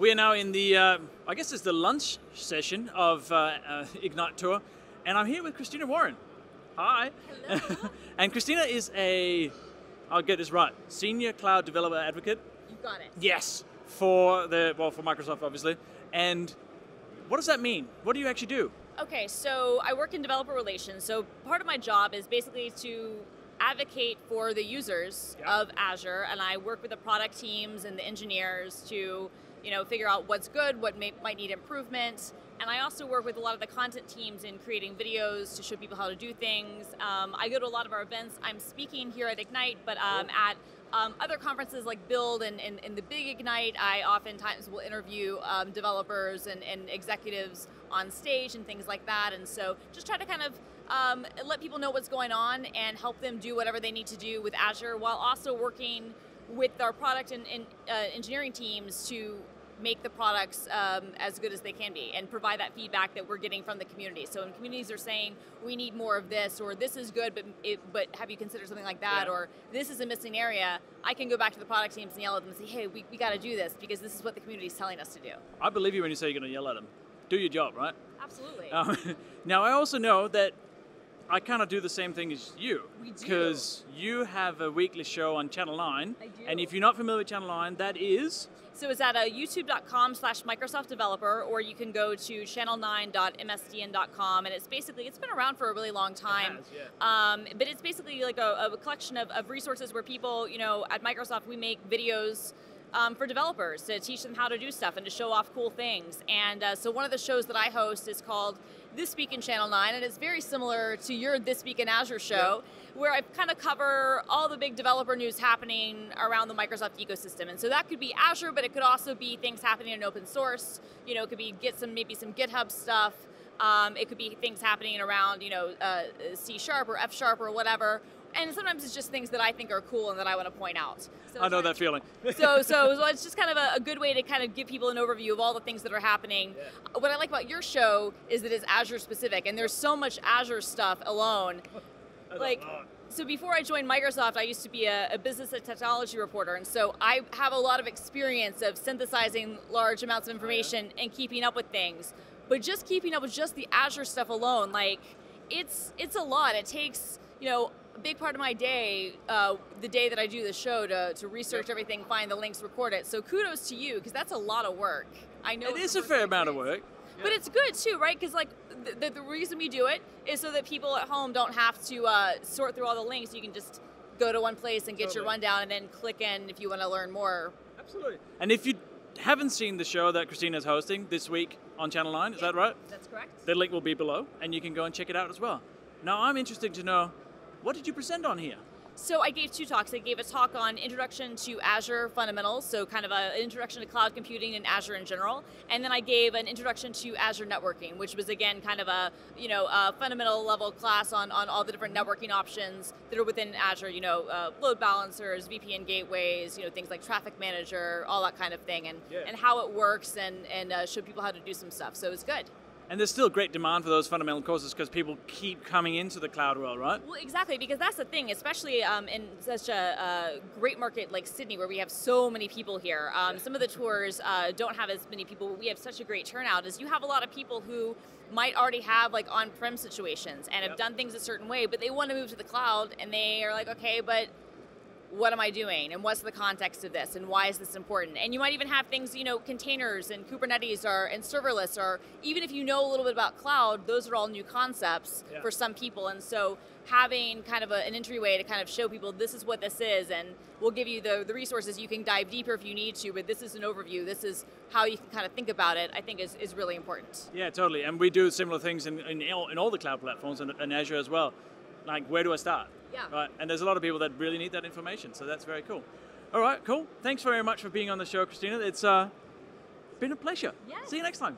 We are now in the, uh, I guess it's the lunch session of uh, uh, Ignite Tour, and I'm here with Christina Warren. Hi. Hello. and Christina is a, I'll get this right, senior cloud developer advocate. you got it. Yes, for the well for Microsoft obviously. And what does that mean? What do you actually do? Okay, so I work in developer relations. So part of my job is basically to advocate for the users Yeah. of Azure, and I work with the product teams and the engineers to, you know, figure out what's good, what may, might need improvement. And I also work with a lot of the content teams in creating videos to show people how to do things. Um, I go to a lot of our events. I'm speaking here at Ignite, but um, at um, other conferences like Build and, and, and the Big Ignite, I oftentimes will interview um, developers and, and executives on stage and things like that. And so just try to kind of um, let people know what's going on and help them do whatever they need to do with Azure while also working with our product and, and uh, engineering teams to make the products um, as good as they can be and provide that feedback that we're getting from the community. So when communities are saying we need more of this or this is good, but it, but have you considered something like that Yeah. or this is a missing area, I can go back to the product teams and yell at them and say, hey, we, we got to do this because this is what the community is telling us to do. I believe you when you say you're going to yell at them. Do your job, right? Absolutely. Um, now, I also know that I kind of do the same thing as you. We do. Because you have a weekly show on Channel 9. I do. And if you're not familiar with Channel 9, that is. So it's at uh, youtube.com slash Microsoft Developer, or you can go to channel9.msdn.com, and it's basically, it's been around for a really long time. has, yeah. um, but it's basically like a, a collection of, of resources where people, you know, at Microsoft, we make videos um, for developers to teach them how to do stuff and to show off cool things. And uh, so one of the shows that I host is called This Week in Channel 9, and it's very similar to your This Week in Azure show, where I kind of cover all the big developer news happening around the Microsoft ecosystem. And so that could be Azure, but it could also be things happening in open source. You know, it could be get some maybe some GitHub stuff. Um, it could be things happening around, you know, uh, C sharp or F sharp or whatever. And sometimes it's just things that I think are cool and that I want to point out. So I know that feeling. so, so, so it's just kind of a, a good way to kind of give people an overview of all the things that are happening. What I like about your show is that it's Azure specific, and there's so much Azure stuff alone. Like, so before I joined Microsoft, I used to be a, a business and technology reporter, and so I have a lot of experience of synthesizing large amounts of information and keeping up with things. But just keeping up with just the Azure stuff alone, like, it's it's a lot. It takes you know a big part of my day, uh, the day that I do the show, to, to research everything, find the links, record it. So kudos to you because that's a lot of work. I know it's a fair amount of work. But it's good too, right? Because like the, the, the reason we do it is so that people at home don't have to uh, sort through all the links. You can just go to one place and get your rundown, and then click in if you want to learn more. Absolutely. And if you haven't seen the show that Christina's hosting this week on Channel 9, is that right? That's correct. The link will be below, and you can go and check it out as well. Now, I'm interested to know what did you present on here? So I gave two talks. I gave a talk on introduction to Azure fundamentals, so kind of an introduction to cloud computing and Azure in general, and then I gave an introduction to Azure networking, which was again kind of a you know a fundamental level class on, on all the different networking options that are within Azure. You know, uh, load balancers, VPN gateways, you know things like traffic manager, all that kind of thing, and Yeah. and how it works, and and uh, show people how to do some stuff. So it was good. And there's still great demand for those fundamental courses because people keep coming into the cloud world, right? Well, exactly, because that's the thing, especially um, in such a, a great market like Sydney, where we have so many people here. Um, some of the tours uh, don't have as many people, but we have such a great turnout. Is you have a lot of people who might already have like on-prem situations and have Yep. done things a certain way, but they want to move to the cloud, and they are like, okay, but what am I doing and what's the context of this and why is this important? And you might even have things, you know, containers and Kubernetes or and serverless or even if you know a little bit about cloud, those are all new concepts Yeah. for some people. And so having kind of a, an entryway to kind of show people this is what this is and we'll give you the, the resources you can dive deeper if you need to, but this is an overview. This is how you can kind of think about it, I think is, is really important. Yeah, totally. And we do similar things in, in, all, in all the cloud platforms and, and Azure as well. Like, where do I start? Yeah. Right. And there's a lot of people that really need that information, so that's very cool. All right, cool. Thanks very much for being on the show, Christina. It's uh, been a pleasure. Yeah. See you next time.